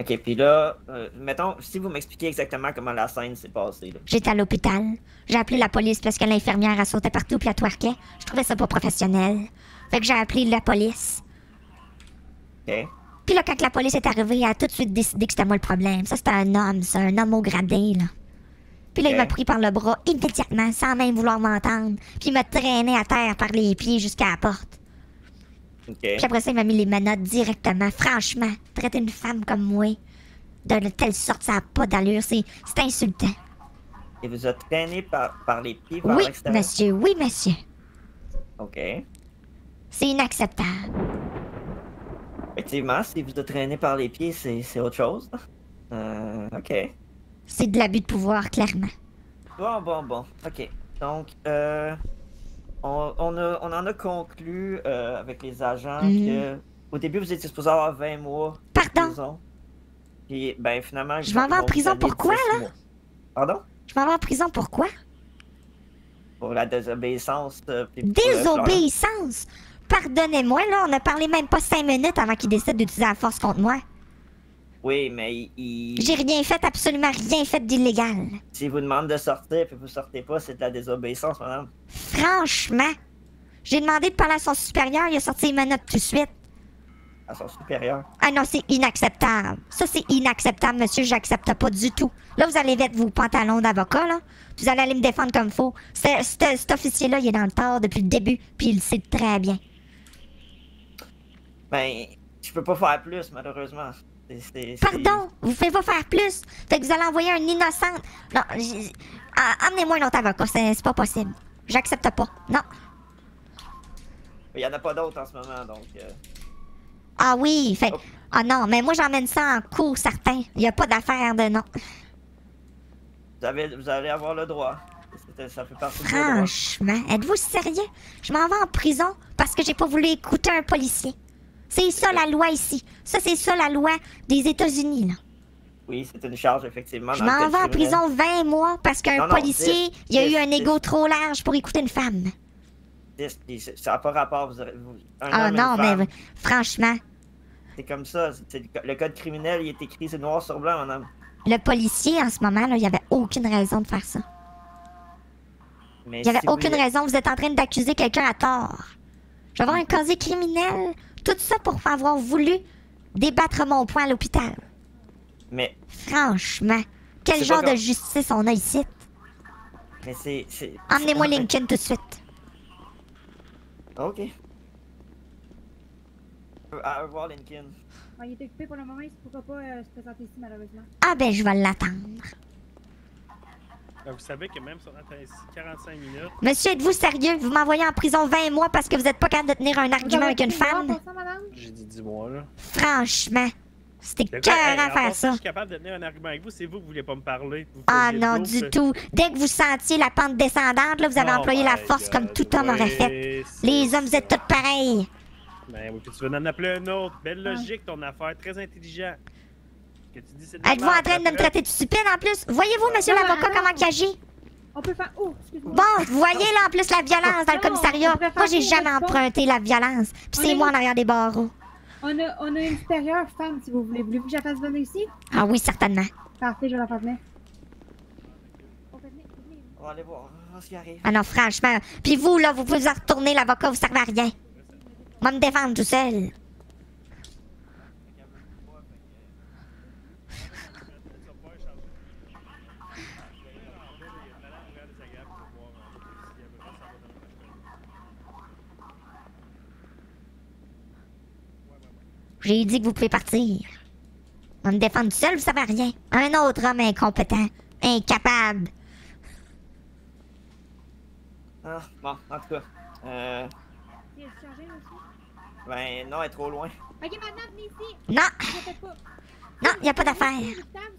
Ok, puis là, euh, mettons, si vous m'expliquez exactement comment la scène s'est passée, là. J'étais à l'hôpital. J'ai appelé la police parce que l'infirmière a sauté partout puis elle twerkait. Je trouvais ça pas professionnel. Fait que j'ai appelé la police. Ok. Puis là, quand la police est arrivée, elle a tout de suite décidé que c'était moi le problème. Ça, c'était un homme, c'est un homme au gradé, là. Puis là, il m'a pris par le bras immédiatement, sans même vouloir m'entendre. Puis il m'a traîné à terre par les pieds jusqu'à la porte. Ok. Puis après ça, il m'a mis les menottes directement. Franchement, traiter une femme comme moi, de telle sorte, ça n'a pas d'allure. C'est insultant. Il vous a traîné par, par les pieds vers Oui, monsieur, oui, monsieur. Ok. C'est inacceptable. Effectivement, si vous a traîné par les pieds, c'est autre chose. Euh, ok. C'est de l'abus de pouvoir, clairement. Bon, bon, bon. Ok. Donc, euh, on, on, a, on en a conclu euh, avec les agents Mhm. que au début, vous étiez supposé avoir 20 mois Pardon? de prison. Puis, ben, finalement, Je m'en vais en prison pour quoi, 10 là? mois. Pardon? Je m'en vais en prison pourquoi? Pour la désobéissance. euh, pour, Désobéissance! Pardonnez-moi, là, on a parlé même pas cinq minutes avant qu'il décide d'utiliser la force contre moi. Oui, mais il, J'ai rien fait, absolument rien fait d'illégal. s'il vous demande de sortir puis vous sortez pas, c'est de la désobéissance, madame. Franchement, j'ai demandé de parler à son supérieur, il a sorti les menottes tout de suite. À son supérieur? Ah non, c'est inacceptable. Ça, c'est inacceptable, monsieur, j'accepte pas du tout. Là, vous allez mettre vos pantalons d'avocat, là. Vous allez aller me défendre comme c'est- Cet officier-là, il est dans le tort depuis le début, puis il le sait très bien. Ben, je peux pas faire plus, malheureusement. C'est- Pardon, vous pouvez pas faire plus. Fait que vous allez envoyer un innocent. Non, j- ah, amenez-moi un autre avocat, c'est pas possible. J'accepte pas. Non. Il y en a pas d'autres en ce moment, donc. euh, Ah oui, fait. Ah non, mais moi j'emmène ça en cours certain. Il y a pas d'affaire de non. Vous, avez, vous allez avoir le droit. Ça fait partie. Franchement, êtes-vous sérieux? Je m'en vais en prison parce que j'ai pas voulu écouter un policier. C'est ça la loi ici. Ça, c'est ça la loi des États-Unis, là. Oui, c'est une charge, effectivement. Je m'en vais en prison 20 mois parce qu'un policier, il a eu un ego trop large pour écouter une femme. Ça n'a pas rapport. Vous aurez- vous- un Ah homme, non, une mais franchement, C'est comme ça. le co- le code criminel, il est écrit, c'est noir sur blanc, madame. le policier, en ce moment, là, il y avait aucune raison de faire ça. Mais Il y avait si aucune voulez- raison. Vous êtes en train d'accuser quelqu'un à tort. Je vais avoir un casier criminel. Tout ça pour avoir voulu débattre mon point à l'hôpital. Mais, Franchement, quel genre de justice on a ici? mais c'est. Emmenez-moi Lincoln tout de suite. Ok. À revoir, Lincoln. Ah, il est occupé pour le moment, il ne pourra pas euh, se présenter ici, malheureusement. Ah ben, je vais l'attendre. Ben, vous savez que même si on attend ici 45 minutes, Monsieur, êtes-vous sérieux? Vous m'envoyez en prison 20 mois parce que vous êtes pas capable de tenir un argument avec une femme? j'ai dit 10 mois, là. Franchement, c'était C'est cœur à faire ça. Je suis capable de tenir un argument avec vous, c'est vous qui voulez pas me parler. Vous Ah non, du tout. Dès que vous sentiez la pente descendante, là, vous avez Oh employé la force comme tout homme aurait fait. Les hommes, vous êtes tous pareils. Ben oui, puis tu veux en appeler un autre. Belle logique, ton affaire, très intelligent. Ce que tu dis, c'est de la Êtes-vous en train de me traiter de stupide en plus? Voyez-vous, monsieur Non, l'avocat, comment il agit? On peut faire. Oh, excuse-moi. Bon, vous voyez là en plus la violence dans le commissariat. Moi, j'ai jamais emprunté la violence. Puis c'est est moi en arrière des barreaux. On a, on a une supérieure femme, si vous voulez. Voulez-vous que je la fasse venir ici? Ah oui, certainement. Parfait, je vais la faire venir. On va aller voir ce qui arrive. Ah non, franchement. Puis vous, là, vous pouvez vous en retourner, l'avocat, vous servez à rien. Moi, me défendre tout seul. J'ai dit que vous pouvez partir. Moi, me défendre tout seul, vous savez rien. Un autre homme incompétent, incapable. Ah, bon, en tout cas. Euh, Il chargé, aussi? ben, non, elle est trop loin. Ok, maintenant, venez ici. Non, non, d'affaire.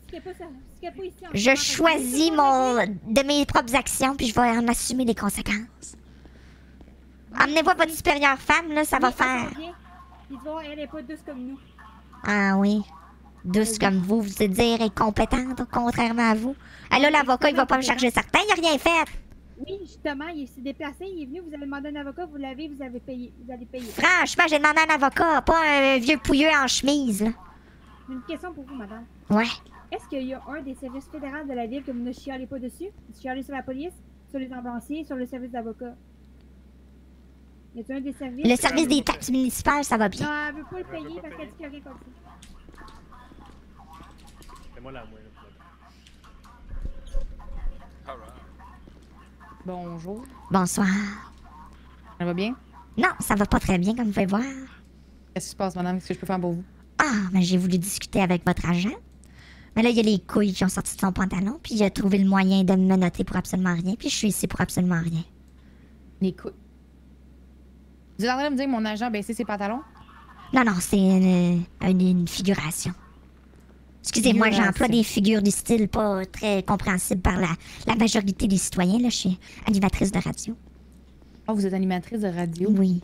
Qu'il n'y a pas ce Je choisis mon de mes propres actions, puis je vais en assumer les conséquences. Amenez-moi votre supérieure femme, là, ça va faire. S'en vient. Puis tu vois, elle est pas douce comme nous. Ah oui. Douce comme vous, vous êtes dire incompétente, contrairement à vous. Ah là, l'avocat, il va pas me charger certain, il a rien fait. Oui, justement, il s'est déplacé, il est venu, vous avez demandé un avocat, vous l'avez, vous avez payé. Vous allez payer. Franchement, j'ai demandé un avocat, pas un vieux pouilleux en chemise, là. J'ai une question pour vous, madame. Ouais. Est-ce qu'il y a un des services fédéraux de la ville que vous ne chialez pas dessus? Vous chialez sur la police, sur les ambulanciers, sur le service d'avocat? Y a-t-il un des services? Le service des taxes municipales, ça va bien. Non, elle veut pas le payer parce qu'elle dit qu'il n'y a rien comme ça. Fais-moi la. Bonjour. Bonsoir. Ça va bien? Non, ça va pas très bien, comme vous pouvez voir. Qu'est-ce qui se passe, madame? Qu'est-ce que je peux faire pour vous? Ah, mais j'ai voulu discuter avec votre agent. Mais là, il y a les couilles qui ont sorti de son pantalon, puis il a trouvé le moyen de me menotter pour absolument rien, puis je suis ici pour absolument rien. Les couilles. Vous êtes en train de me dire que mon agent a baissé ses pantalons? Non, non, c'est une, une- une figuration. Excusez-moi, j'emploie des figures du style pas très compréhensibles par la, la majorité des citoyens. Là, je suis animatrice de radio. Oh, vous êtes animatrice de radio? Oui.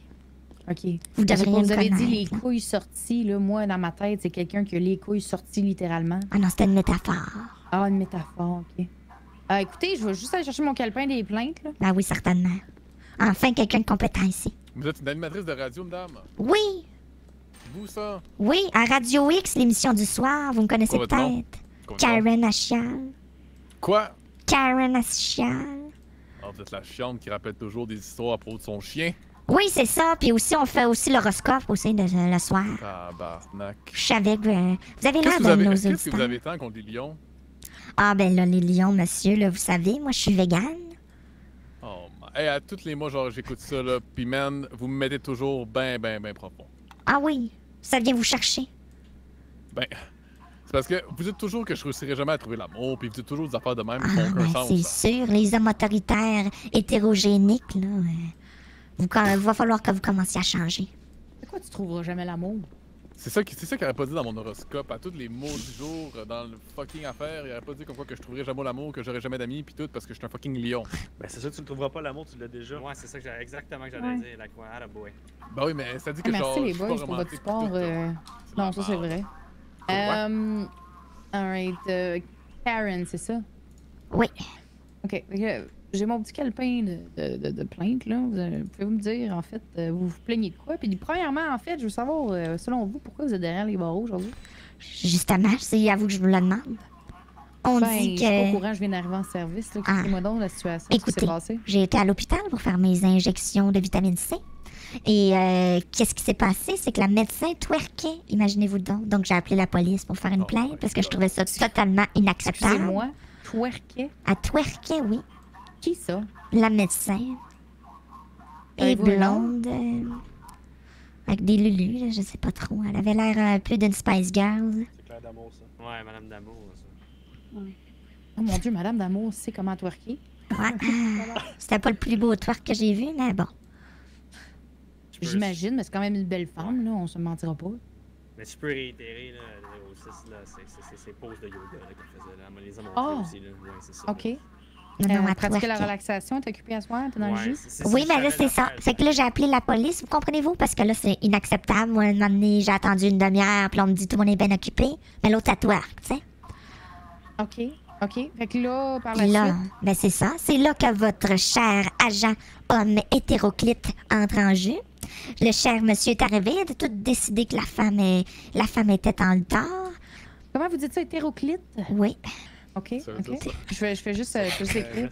OK. Vous me vous avez dit les couilles sorties, là, moi, dans ma tête, c'est quelqu'un qui a les couilles sorties littéralement. Ah non, c'était une métaphore. Ah, une métaphore, OK. Euh, écoutez, je vais juste aller chercher mon calepin des plaintes, là. Ah oui, certainement. Enfin, quelqu'un de compétent ici. Vous êtes une animatrice de radio, madame? Oui, Vous, ça? oui, à Radio X, l'émission du soir, vous me connaissez peut-être. Karen Achial. Quoi? Karen Achial. Ah, vous êtes la chiante qui rappelle toujours des histoires à propos de son chien? Oui, c'est ça. Puis aussi, on fait aussi l'horoscope aussi de- le soir. Tabarnak. Je savais que euh, vous avez l'air que de nos qu'est-ce que vous avez tant contre les lions? Ah ben là, les lions, monsieur, là, vous savez, moi, je suis végane. Hey, à tous les mois, genre, j'écoute ça, là, pis man, vous me mettez toujours ben, ben, ben profond. Ah oui, ça vient vous chercher. Ben, c'est parce que vous dites toujours que je réussirai jamais à trouver l'amour, puis vous dites toujours des affaires de même qui Ah, ben, c'est sûr, les hommes autoritaires, hétérogéniques, là, euh, vous, il va falloir que vous commenciez à changer. Pourquoi tu trouveras jamais l'amour? C'est ça qui c'est ça qu'il aurait pas dit dans mon horoscope. À tous les mots du jour, euh, dans le fucking affaire, il aurait pas dit comme quoi que je trouverais jamais l'amour, que j'aurais jamais d'amis, puis tout, parce que je suis un fucking lion. Ben, c'est sûr que tu ne trouveras pas l'amour, tu l'as déjà. Ouais, c'est ça que exactement que j'allais Ouais. dire, la quoi, ah, boy. Bah oui, mais ça dit Ah, que merci genre, les je suis boys pas pour votre puis tout, euh. Non, ça c'est vrai. Euh, alright. euh, Karen, c'est ça? Oui. Ok. J'ai mon petit calepin de, de, de, de plainte, là. Vous euh, pouvez me dire, en fait, euh, vous vous plaignez de quoi? Puis, premièrement, en fait, je veux savoir, euh, selon vous, pourquoi vous êtes derrière les barreaux aujourd'hui? Justement, c'est à vous que je vous le demande. On ben, dit Je suis pas au que... courant, je viens d'arriver en service. là. Ah. Expliquez-moi donc la situation. ce qui s'est Écoutez, passé? j'ai été à l'hôpital pour faire mes injections de vitamine C. Et euh, qu'est-ce qui s'est passé? C'est que la médecin twerkait, imaginez-vous donc. Donc j'ai appelé la police pour faire une plainte parce que je trouvais ça totalement inacceptable. Excusez-moi, twerkait? Elle twerkait, oui. Qui ça? La médecin. Et blonde. euh, avec des lulus, là, je sais pas trop. Elle avait l'air un peu d'une Spice Girl. C'est clair d'amour, ça. Ouais, Madame Damour, ça. Oh mon Dieu, Madame Damour sait comment twerker? Ouais. C'était pas le plus beau twerk que j'ai vu, mais bon. J'imagine, mais c'est quand même une belle femme, là, on se mentira pas. Mais je peux réitérer, là, au 6, là, c'est- c'est poses de yoga qu'elle faisait. Là. Elle me les a montrées Ah! aussi, là. Ouais, c'est ça. OK. Euh, pratiquer la relaxation, t'es occupé à soir, t'es dans Ouais, le jus? c'est- c'est- Oui, mais là, c'est ça. Fait que là, j'ai appelé la police, vous comprenez-vous? Parce que là, c'est inacceptable. Moi, un moment donné, j'ai attendu une demi-heure, puis là, on me dit tout le monde est bien occupé. Mais l'autre, à toi, tu sais. OK, OK. Fait que là, par la là, suite... ben c'est ça. C'est là que votre cher agent homme hétéroclite entre en jeu. Le cher monsieur est arrivé, il a tout décidé que la femme, est... la femme était en le tort. Comment vous dites ça, hétéroclite? Oui. OK. Je fais, je fais juste, euh, juste écrire.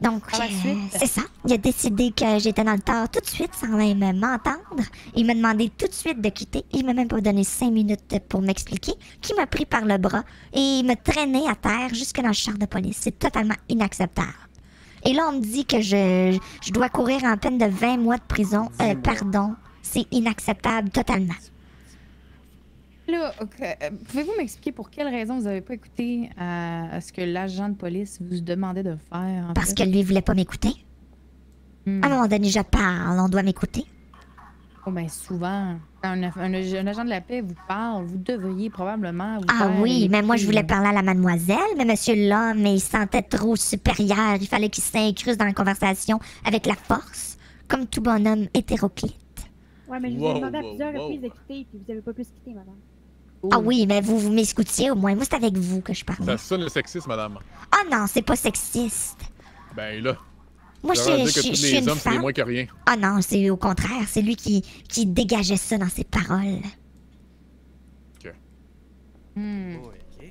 Donc, euh, c'est ça. Il a décidé que j'étais dans le tort tout de suite, sans même m'entendre. Il m'a demandé tout de suite de quitter. Il m'a même pas donné cinq minutes pour m'expliquer. Qui m'a pris par le bras et il m'a traîné à terre jusque dans le char de police. C'est totalement inacceptable. Et là, on me dit que je, je dois courir en peine de 20 mois de prison. Euh, pardon. C'est inacceptable totalement. Là, euh, pouvez-vous m'expliquer pour quelle raison vous n'avez pas écouté à, à ce que l'agent de police vous demandait de faire? en Parce fait? que lui, il voulait pas m'écouter? Hmm. À un moment donné, je parle, on doit m'écouter. Oh, ben souvent, quand un, un- un agent de la paix vous parle, vous devriez probablement vous Ah oui, mais moi je voulais parler à la mademoiselle, mais monsieur l'homme, il se sentait trop supérieur. Il fallait qu'il s'incruste dans la conversation avec la force, comme tout bonhomme hétéroclite. Ouais, mais je vous ai demandé à plusieurs reprises de quitter, puis vous avez pas pu se quitter, madame. Ah oui, mais vous, vous m'écoutiez au moins. Moi, c'est avec vous que je parlais. Ça sonne le sexisme, madame. Ah non, c'est pas sexiste. Ben là. Moi, je suis- que je- tous les hommes, c'est moins que rien. Ah non, c'est au contraire. C'est lui qui, qui dégageait ça dans ses paroles. Hmm. Oh, ok.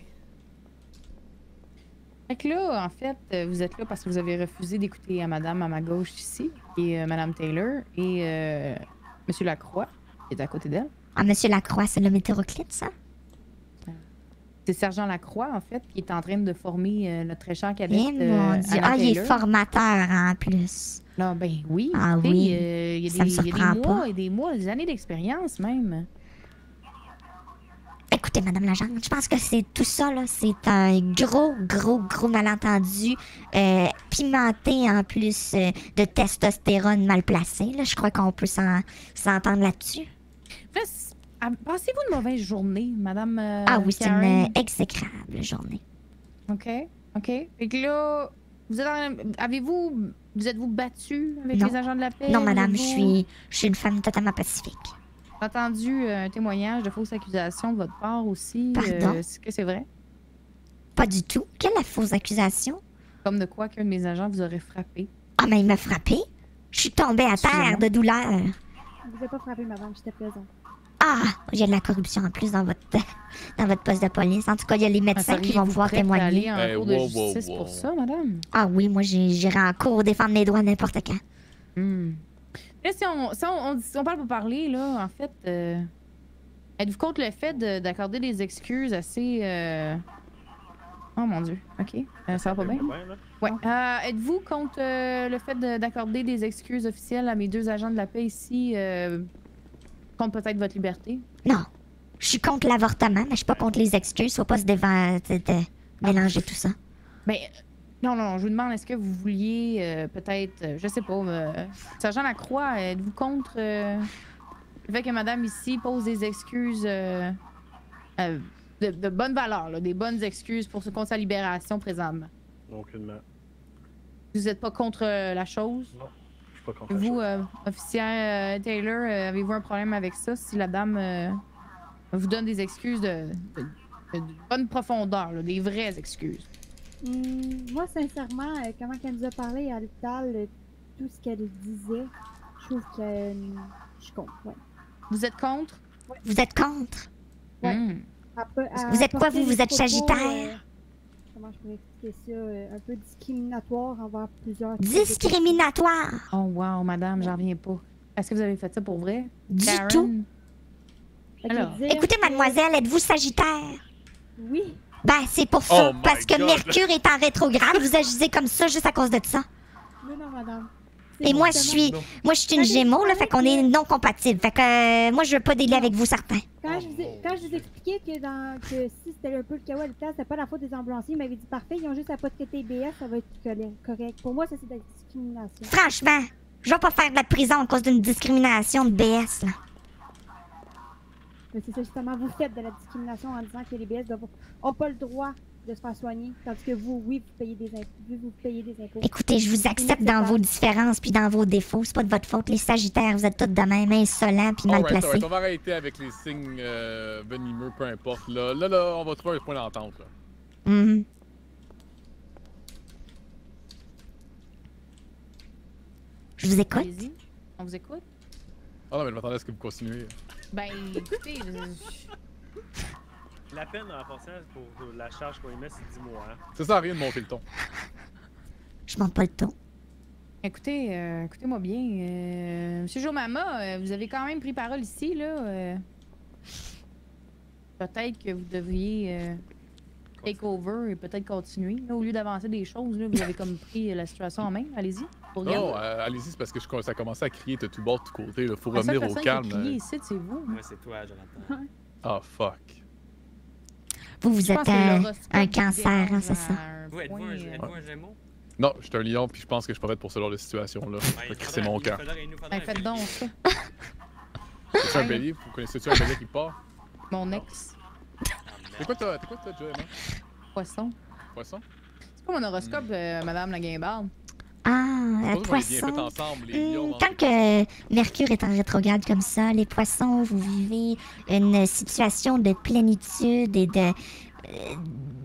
Fait que là, en fait, euh, vous êtes là parce que vous avez refusé d'écouter à madame à ma gauche ici, et euh, madame Taylor, et euh, monsieur Lacroix, qui est à côté d'elle. Ah, monsieur Lacroix, c'est l'homme hétéroclite, ça? C'est Sergent Lacroix, en fait, qui est en train de former euh, notre très cher cadette. Eh mon Dieu. Anna Ah, il est formateur en plus. Non, ben oui. Ah tu sais, oui, euh, Il y a ça des, me il y a des mois pas. et des mois, des années d'expérience même. Écoutez, Madame Legendre, je pense que c'est tout ça, là. C'est un gros, gros, gros malentendu. euh, pimenté en plus euh, de testostérone mal placé. Là. Je crois qu'on peut s'en- s'entendre là-dessus. Ah, Passez-vous une mauvaise journée, madame euh, ah oui, c'est une exécrable journée. OK, OK. Fait que là, vous êtes en- avez-vous, vous êtes-vous battu avec Non. les agents de la paix? Non, madame, je suis, je suis une femme totalement pacifique. entendu euh, un témoignage de fausses accusations de votre part aussi. Pardon? Euh, Est-ce que c'est vrai? Pas du tout. Quelle est la fausse accusation? Comme de quoi qu'un de mes agents vous aurait frappé? Ah, mais il m'a frappé. Je suis tombée à terre de douleur. Je vous ai pas frappé, madame, j'étais présente. Ah, il y a de la corruption en plus dans votre, dans votre poste de police. En tout cas, il y a les médecins qui vont pouvoir témoigner. aller en Hey, cours de wow, justice wow. pour ça, madame? Ah oui, moi, j'irai en cours défendre mes droits n'importe quand. Hmm. Là, si on, si on, on, si on parle pour parler, là, en fait, euh, êtes-vous contre le fait de- d'accorder des excuses assez. euh, Oh mon Dieu, ok. Euh, ça va pas bien? Ouais. Euh, êtes-vous contre euh, le fait de- d'accorder des excuses officielles à mes deux agents de la paix ici, euh, contre peut-être votre liberté? Non. Je suis contre l'avortement, mais je suis pas contre les excuses. Faut pas se dévan- de- de mélanger tout ça. Ben, non, non, non, je vous demande, est-ce que vous vouliez euh, peut-être, euh, je sais pas, euh, Sergent Lacroix, êtes-vous contre euh, le fait que madame ici pose des excuses euh, euh, de, de bonne valeur, là, des bonnes excuses pour ce contre sa libération présentement? Aucunement. Vous êtes pas contre euh, la chose? Non, pas Vous, euh, officier euh, Taylor, euh, avez-vous un problème avec ça? Si la dame euh, vous donne des excuses de, de- de bonne profondeur, là, des vraies excuses? Hum, moi, sincèrement, euh, comment qu'elle nous a parlé à l'hôpital, tout ce qu'elle disait, je trouve que euh, je suis contre. Ouais. Vous êtes contre? Vous êtes contre? Ouais. Elle Vous êtes quoi, vous? Vous êtes Sagittaire? Comment je pourrais expliquer ça? euh, un peu discriminatoire envers plusieurs. Discriminatoire? Oh wow, madame, j'en reviens pas. Est-ce que vous avez fait ça pour vrai? Du Karen? tout. Alors, Écoutez, mademoiselle, êtes-vous Sagittaire? Oui. Ben, c'est pour ça. Oh parce que God. Mercure est en rétrograde. Vous agissez comme ça juste à cause de ça. Non, non, madame. Et moi, je suis, moi, je suis une Gémeaux, là, fait qu'on est non compatibles. Fait que euh, moi, je veux pas délai avec vous, certains. Quand je, vous ai- quand je vous expliquais que, dans, que si c'était un peu le chaos à l'hôpital, c'était pas la faute des ambulanciers, ils m'avaient dit parfait, ils ont juste à pas traiter BS, ça va être correct. Pour moi, ça c'est de la discrimination. Franchement, je vais pas faire de la prison à cause d'une discrimination de BS, là. Mais c'est ça justement, vous faites de la discrimination en disant que les BS n'ont pas le droit de se faire soigner, tandis que vous, oui, vous payez des impôts. Vous, vous payez des impôts. Écoutez, je vous accepte dans vos différences puis dans vos défauts. C'est pas de votre faute. Les Sagittaires, vous êtes tous de même insolents puis mal placés. on va arrêter avec les signes euh, venimeux, peu importe. Là, là, là, on va trouver un point d'entente. là. Mhm. Je vous écoute. On vous écoute? Ah non, mais je m'attendais à ce que vous continuez. Ben, écoutez, je- La peine en passant pour la charge qu'on y met, c'est 10 mois. Hein? Ça sert à rien de monter le ton. Je monte pas le ton. écoutez, euh, écoutez-moi bien. Euh, Monsieur Jomama, euh, vous avez quand même pris parole ici, là. euh, peut-être que vous devriez euh, take over et peut-être continuer. là, au lieu d'avancer des choses, là, vous avez comme pris la situation en main. Allez-y. Non, euh, allez-y, c'est parce que je, ça a commencé à crier de tout bord, de tout côté. Il faut La seule revenir au calme. qui a crié euh. ici, c'est vous. Ouais, c'est toi, Jonathan. Ah, fuck. Vous, vous êtes un, cancer, hein, c'est ça? Vous, êtes-vous point, un, gémeau? Non, je suis un lion, puis je pense que je suis pas fait pour ce genre de situation-là. Ouais, il c'est mon cœur. Ben, faites donc ça. C'est un bélier, vous connaissez-tu un bélier qui part? Mon ex. C'est quoi toi, t'es quoi toi, Joe, Emma? Poisson. Poisson? C'est quoi mon horoscope, euh, Madame la Guimbarde? Ah, euh, poisson. Hmm, Quand que Mercure est en rétrograde comme ça, les poissons, vous vivez une situation de plénitude et de, euh,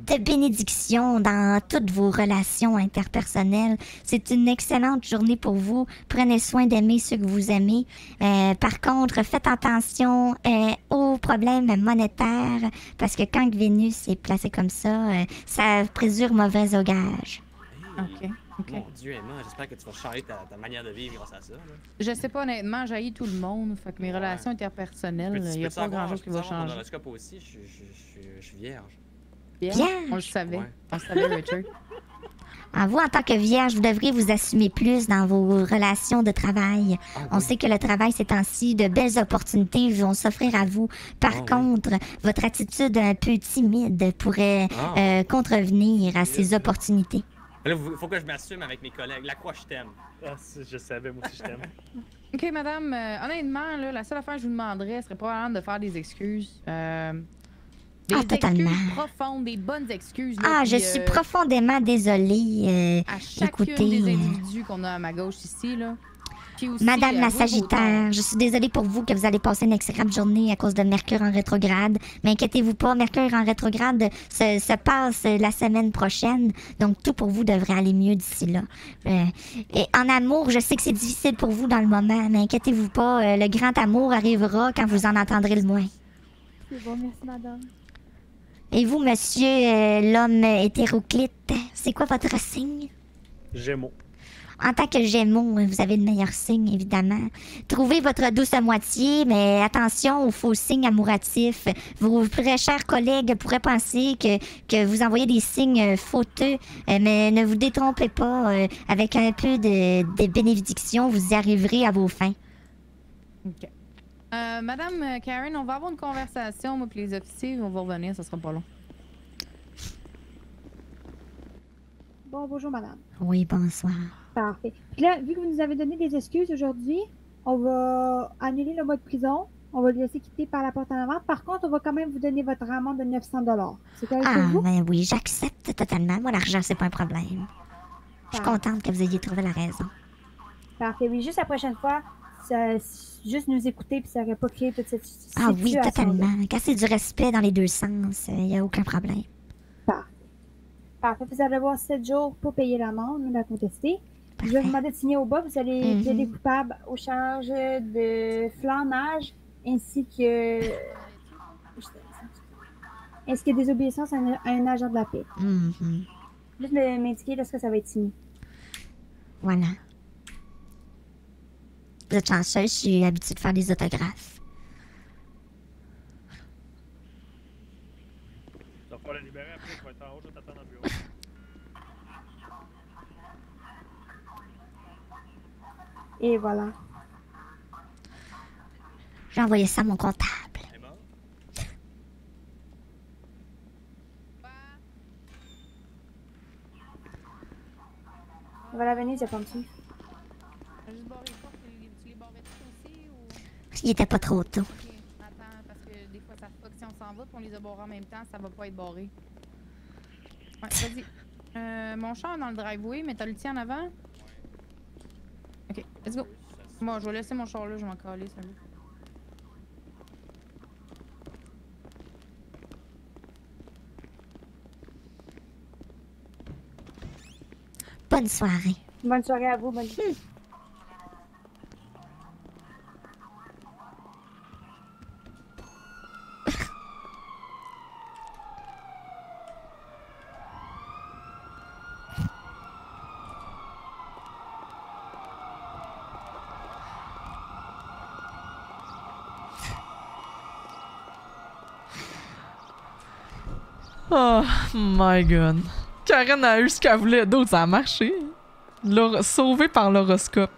de bénédiction dans toutes vos relations interpersonnelles. C'est une excellente journée pour vous. Prenez soin d'aimer ceux que vous aimez. Euh, par contre, faites attention euh, aux problèmes monétaires parce que quand Vénus est placée comme ça, euh, ça présure mauvais augage. Ok. Mon Dieu, Emma, j'espère que tu vas changer ta, ta manière de vivre grâce à ça. là. Je sais pas, honnêtement, j'haïs tout le monde. Fait que mes relations interpersonnelles, il y a pas savoir- grand chose qui va changer. horoscope aussi, je suis- je suis- je suis vierge. Vierge? on le savait. Ouais. On le savait, Richard. En vous, en tant que vierge, vous devriez vous assumer plus dans vos relations de travail. On sait que le travail, ces temps-ci, de belles opportunités vont s'offrir à vous. Par Ah oui. contre, votre attitude un peu timide pourrait Ah. euh, contrevenir à ces opportunités. Là, il faut que je m'assume avec mes collègues. La croix, je t'aime. Ah, je savais, moi aussi, je t'aime. Ok, madame, euh, honnêtement, là, la seule affaire que je vous demanderais serait probablement de faire des excuses. Euh, des Ah, totalement. excuses profondes, des bonnes excuses. là, Ah, puis, je suis euh, profondément désolée. euh, À chacune écoutez, des individus qu'on a à ma gauche ici, là. Aussi, Madame euh, la Sagittaire, je suis désolée pour vous que vous allez passer une excellente journée à cause de Mercure en rétrograde. Mais inquiétez-vous pas, Mercure en rétrograde se, se passe la semaine prochaine. Donc tout pour vous devrait aller mieux d'ici là. Euh, et en amour, je sais que c'est difficile pour vous dans le moment, mais inquiétez-vous pas, euh, le grand amour arrivera quand vous en entendrez le moins. C'est bon, merci, madame. Et vous, monsieur euh, l'homme hétéroclite, c'est quoi votre signe? Gémeaux. En tant que Gémeaux, vous avez le meilleur signe, évidemment. Trouvez votre douce moitié, mais attention aux faux signes amouratifs. Vos très chers collègues pourraient penser que, que vous envoyez des signes euh, fauteux, euh, mais ne vous détrompez pas. euh, avec un peu de, de bénédiction, vous y arriverez à vos fins. OK. Euh, Madame Karen, on va avoir une conversation, moi puis les officiers, on va revenir, ça sera pas long. Bon, bonjour, madame. Oui, bonsoir. Parfait. Puis là, vu que vous nous avez donné des excuses aujourd'hui, on va annuler le mois de prison. On va le laisser quitter par la porte en avant. Par contre, on va quand même vous donner votre amende de 900 C'est correct Ah, vous? ben oui, j'accepte totalement. Moi, l'argent, c'est pas un problème. Je suis contente que vous ayez trouvé la raison. Parfait. Oui, juste la prochaine fois, ça- juste nous écouter puis ça n'aurait pas créé toute cette Ah oui, totalement. Quand c'est du respect dans les deux sens, il n'y a aucun problème. Parfait. Vous allez avoir 7 jours pour payer l'amende, nous la contester. Je vais vous demander de signer au bas. Vous allez Mhm. plaider coupable aux charges de flanage ainsi que. ainsi que désobéissance à un, à un agent de la paix? Mhm. Juste me- m'indiquer lorsque ça va être signé? Voilà. Vous êtes chanceuse, je suis habituée de faire des autographes. Tu vas pas la libérer après, tu vas être en haut, je vais t'attendre dans le bureau. Et voilà. J'ai envoyé ça à mon comptable. Voilà, venez, j'ai pas. Il était pas trop tôt. Ok, attends, parce que des fois ça fuck si on s'en va puis on les a barrés en même temps, ça va pas être barré. Ouais, vas-y. Euh, mon char est dans le driveway, mais t'as le tien en avant? Let's go. Bon, je vais laisser mon char là, je vais m'en caler, salut. Bonne soirée. Bonne soirée à vous, bonne Oh my god. Karen a eu ce qu'elle voulait d'autre, ça a marché. Sauvée par l'horoscope.